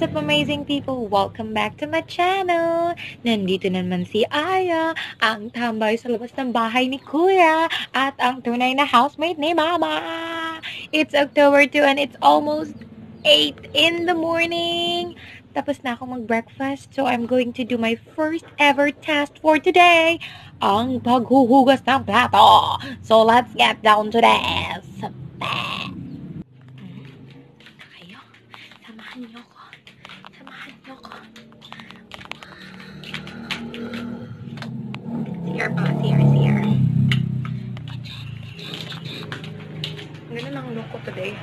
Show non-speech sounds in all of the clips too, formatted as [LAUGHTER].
What's up amazing people? Welcome back to my channel! Nandito naman si Aya, ang tambay sa labas ng bahay ni Kuya, at ang tunay na housemate ni Mama! It's October 2 and it's almost 8 in the morning! Tapos na ako mag-breakfast, so I'm going to do my first ever task for today, ang paghuhugas ng plato! So let's get down to this! kayo. Ang look ko today.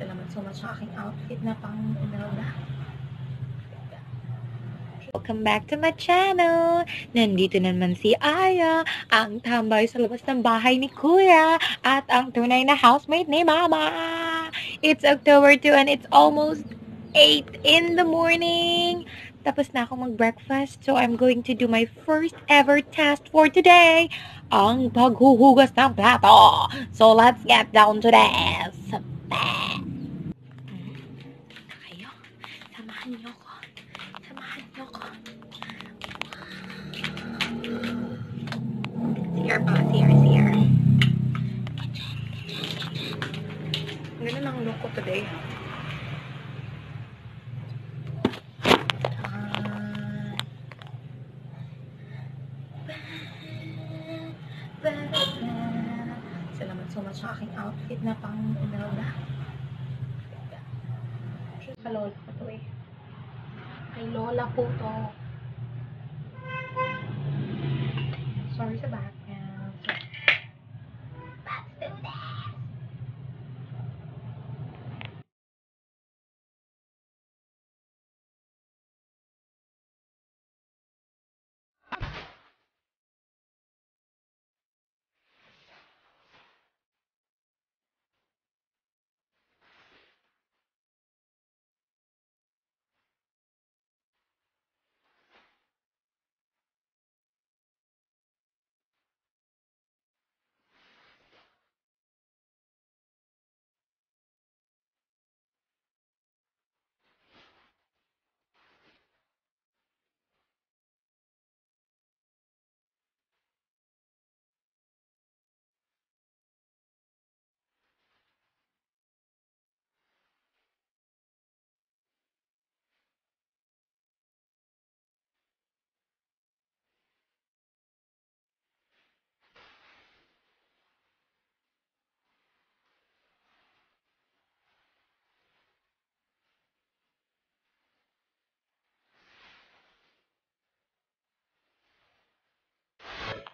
Salamat so much sa aking outfit na pang Imelda. Welcome back to my channel! Nandito naman si Aya, ang tambay sa labas ng bahay ni Kuya, at ang tunay na housemate ni Mama! It's October 2 and it's almost 8 in the morning! Tapos na ako mag-breakfast, so I'm going to do my first ever task for today, ang paghuhugas ng plato! So let's get down to this! Kayo, samahan niyo ko. Samahan niyo ko. CR pala, CR, CR. Ganun ang look ko today. Aking outfit na pang Imelda. Kalol ko to eh. Kay Lola po to. Sorry sa background. Let's do this.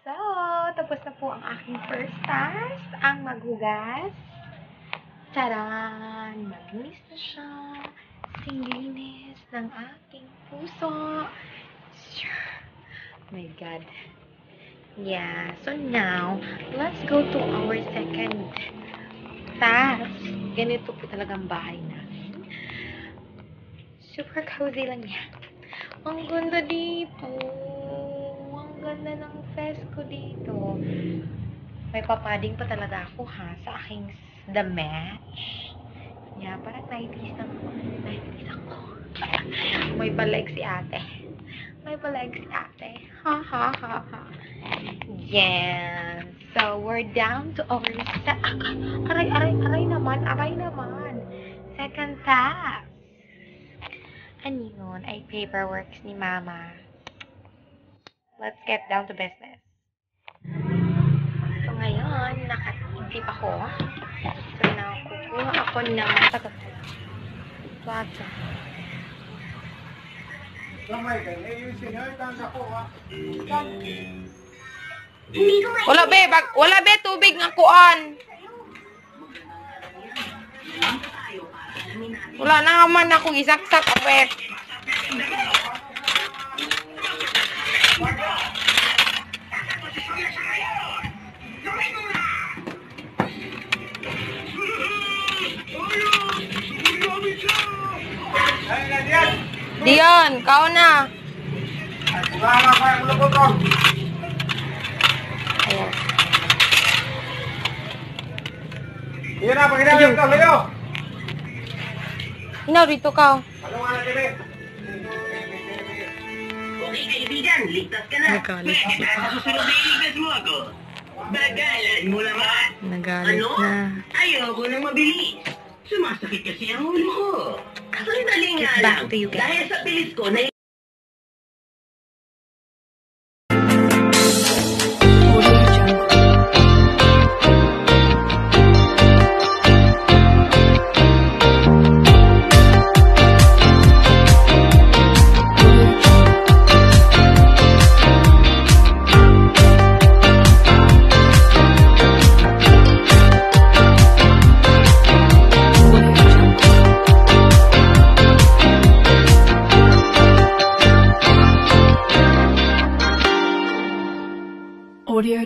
So, tapos na po ang aking first task, ang maghugas. Taran! Malinis na siya. Singlinis ng aking puso. Sure. My God. Yeah. So now, let's go to our second task. Ganito po talagang bahay namin. Super cozy lang yan. Ang ganda dito. Ganda ng fresco dito. May papading pa talaga ako ha sa aking damit. Yeah, parang 90s lang ako. 90s [LAUGHS] ako. May balag si ate. May balag si ate. Ha ha ha ha. Yeah. So, we're down to our se- ah, Aray, aray, aray naman. Aray naman. Second task. Ano yun? Ay paperwork ni mama. Let's get down to business. So ngayon, nakaisip ako. So nakukuha ako ng plato. Wala be, bag, wala be tubig nga kuan. Wala na naman ako isaksak be. Dion, kau na. Ayan. Iya na, pag ginagawa ito, layo! Inaw, dito ka. Ano nga na, Tebe? Okay, kaibigan, ligtas ka na. Nagalit si Sa Pa. susunod na iligtas mo ako. Bagalan mo naman. Nagalit Ano? na. Ayoko nang mabilis. Sumasakit kasi ang ulo ko. Nga Get back lang. to you guys. Dahil sa bilis ko na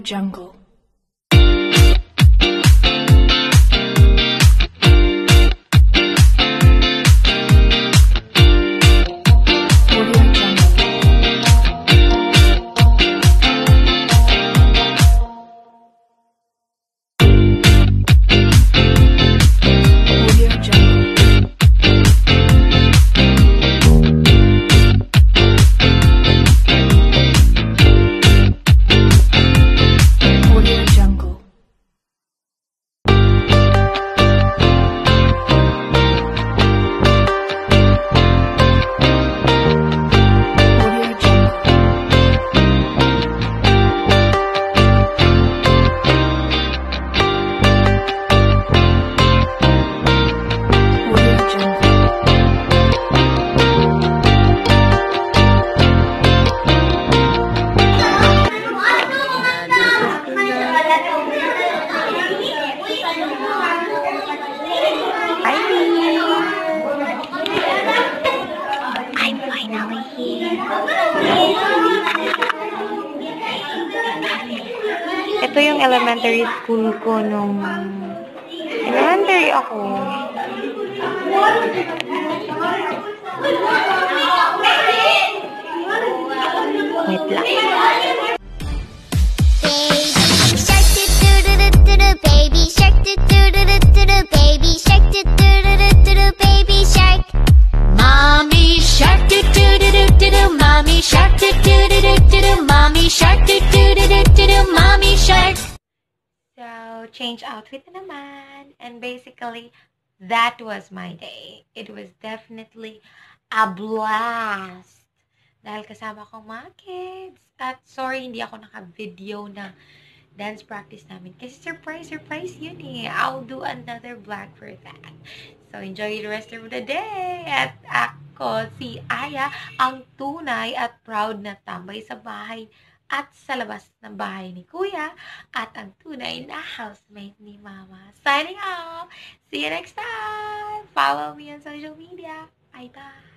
Jungle. Ito yung elementary school ko nung elementary ako. Wait lang. Baby shark do do do do do baby shark do do do do shark do do shark do do shark So, change outfit na naman. And basically, that was my day. It was definitely a blast. Dahil kasama ko mga kids. At sorry, hindi ako naka-video ng dance practice namin. Kasi surprise, surprise yun eh. I'll do another vlog for that. So, enjoy the rest of the day. At ako, si Aya, ang tunay at proud na tambay sa bahay at sa labas ng bahay ni Kuya at ang tunay na housemate ni Mama. Signing off! See you next time! Follow me on social media. Bye-bye!